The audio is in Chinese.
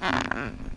嗯